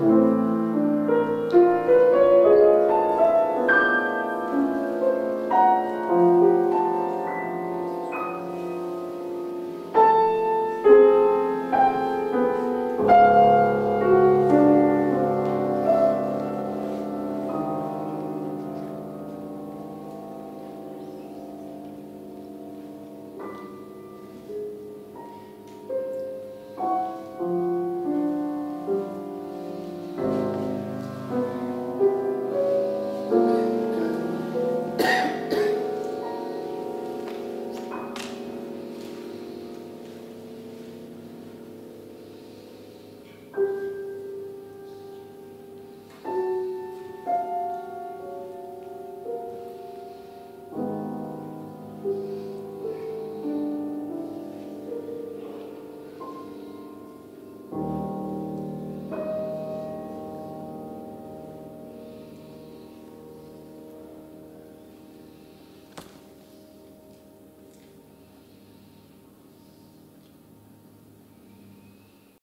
Amen.